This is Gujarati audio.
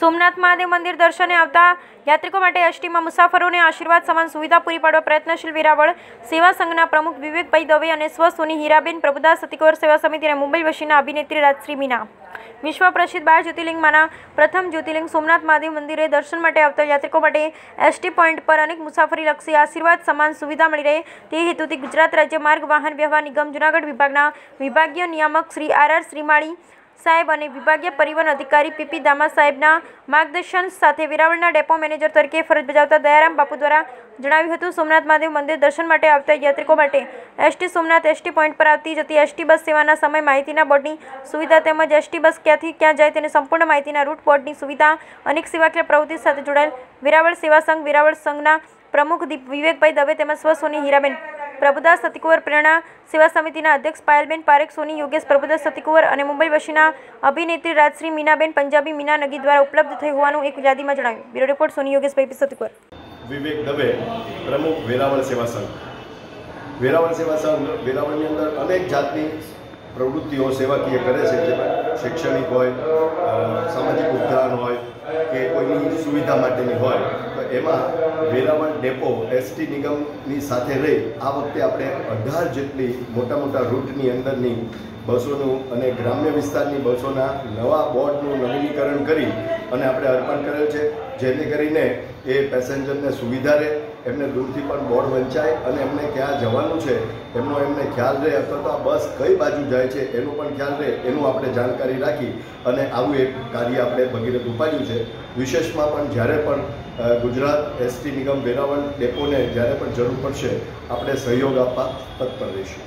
સોમનાથ મહાદેવ મંદિર દર્શને આવતા યાત્રિકો માટે એસટીમાં મુસાફરોને આશીર્વાદ, સમાન સુવિધા પૂરી પાડવા પ્રયત્નશીલ વેરાવળ સેવા સંઘના પ્રમુખ વિવેકભાઈ દવે અને સ્વસોની હીરાબેન, પ્રભુદાસ સતીકોર સેવા સમિતિ મુંબઈ વશીના અભિનેત્રી રાજશ્રી મીના. વિશ્વ પ્રસિદ્ધ બાર જ્યોતિર્લિંગમાંના પ્રથમ જ્યોતિર્લિંગ સોમનાથ મહાદેવ મંદિરે દર્શન માટે આવતા યાત્રિકો માટે એસટી પોઈન્ટ પર અનેક મુસાફરીલક્ષી આશીર્વાદ, સમાન સુવિધા મળી રહે તે હેતુથી ગુજરાત રાજ્ય માર્ગ વાહન વ્યવહાર નિગમ જૂનાગઢ વિભાગના વિભાગીય નિયામક શ્રી આર આર શ્રીમાળી સાહેબ અને વિભાગીય પરિવહન અધિકારી પીપી દામા સાહેબના માર્ગદર્શન સાથે વેરાવળના ડેપો મેનેજર તરીકે ફરજ બજાવતા દયારામ બાપુ દ્વારા જણાવ્યું હતું, સોમનાથ મહાદેવ મંદિર દર્શન માટે આવતા યાત્રિકો માટે એસટી સોમનાથ એસટી પોઈન્ટ પર આવતી જતી એસટી બસ સેવાના સમય માહિતીના બોર્ડની સુવિધા તેમજ એસટી બસ ક્યાંથી ક્યાં જાય તેની સંપૂર્ણ માહિતીના રૂટ બોર્ડની સુવિધા, અનેક સેવાકીય પ્રવૃત્તિ સાથે જોડાયેલ વેરાવળ સેવા સંઘ, વેરાવળ સંઘના પ્રમુખ દીપ વિવેકભાઈ દવે તેમજ સ્વસોની હીરાબેન પ્રભુદાસ સતીકુંવર પ્રેરણા સેવા સમિતિના અધ્યક્ષ પાયલબેન પારેખ, સોની યોગેશ, પ્રભુદાસ સતીકુંવર અને મુંબઈ વસીના અભિનેત્રી રાજશ્રી મીનાબેન પંજાબી મીના નગી દ્વારા ઉપલબ્ધ થઈ હોવાનું એક યાદીમાં જણાવ્યું. Bureau report, Soni Yogeshbhai Satikunvar. વિવેક દવે, પ્રમુખ વેરાવળ સેવા સંઘ. વેરાવળ સેવા સંઘ, વેરાવળની અંદર અનેક જાતની પ્રવૃત્તિઓ સેવાકીય કરે છે, જેમાં શૈક્ષણિક હોય સામાજિક ઉદ્ધાર હોય, કે કોઈની સુવિધા માટેની હોય, તો એમાં વેરાવળ ડેપો એસટી નિગમની સાથે રહી આ વખતે આપણે અઢાર જેટલી મોટા મોટા રૂટની અંદરની બસોનું અને ગ્રામ્ય વિસ્તારની બસોના નવા બોર્ડનું નવીનીકરણ કરી અને આપણે અર્પણ કરેલ છે. જેને કરીને એ પેસેન્જરને સુવિધા રહે. એમને દૂરથી પણ બોર્ડ વંચાય અને એમને ક્યાં જવાનું છે, એમનો એમને ખ્યાલ રહે અથવા તો આ બસ કઈ બાજુ જાય છે, એનું પણ ખ્યાલ રહે, એનું આપણે જાણકારી રાખી અને આવું એક કાર્ય આપણે ભગીરથ ઉપાડ્યું છે. વિશેષમાં પણ જ્યારે પણ ગુજરાત એસટી નિગમ વેરાવળ ડેપોને જ્યારે પણ જરૂર પડશે, આપણે સહયોગ આપવા તત્પર રહીશું.